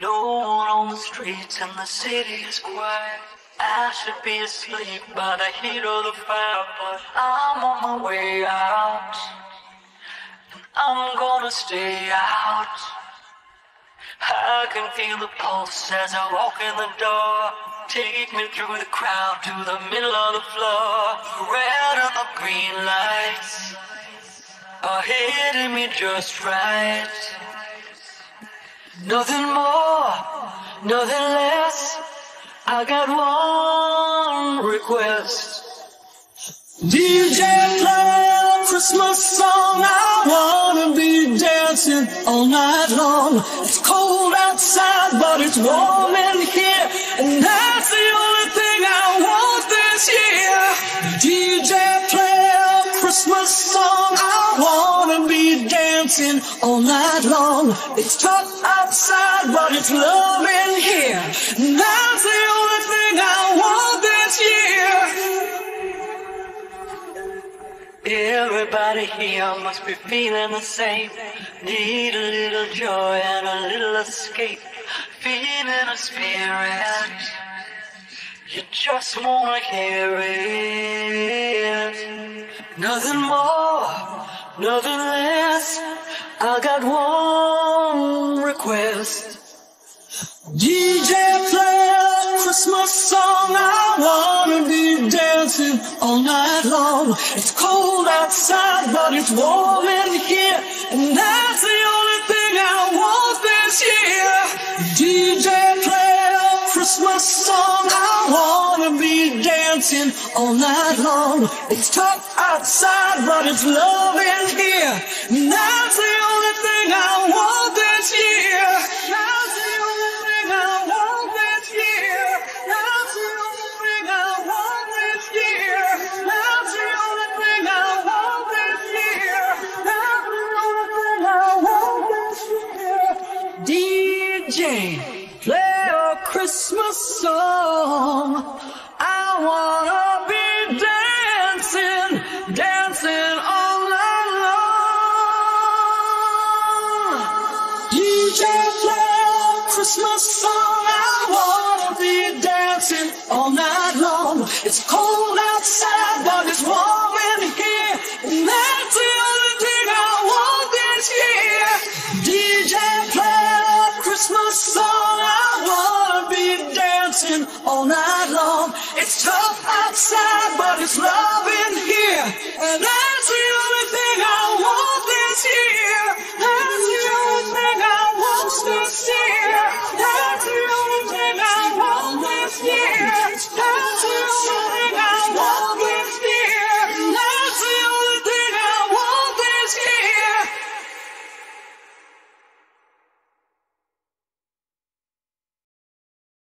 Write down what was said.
No one on the streets and the city is quiet. I should be asleep by the heat of the fire, but I'm on my way out. And I'm gonna stay out. I can feel the pulse as I walk in the door. Take me through the crowd to the middle of the floor. The red and the green lights are hitting me just right. Nothing more, nothing less. I got one request. DJ play a Christmas song. I wanna be dancing all night long. It's cold outside, but it's warm It's tough outside, but it's love in here. And that's the only thing I want this year. Everybody here must be feeling the same. Need a little joy and a little escape. Feeling a spirit. You just wanna hear it. Nothing more, nothing less. I got one request. DJ play a Christmas song. I wanna be dancing all night long. It's cold outside, but it's warm in here. And that's the only thing I want this year. DJ play a Christmas song. I wanna be dancing all night long. It's tough outside, but it's love in here. And that's the only thing I want this year. That's the only thing I want this year. That's the only thing I want this year. That's the only thing I want this year. That's the only thing I want this year. DJ, play a Christmas song. Christmas song. I wanna be dancing all night long. It's cold outside, but it's warm in here. And that's the only thing I want this year. DJ play a Christmas song. I wanna be dancing all night long. It's tough outside, but it's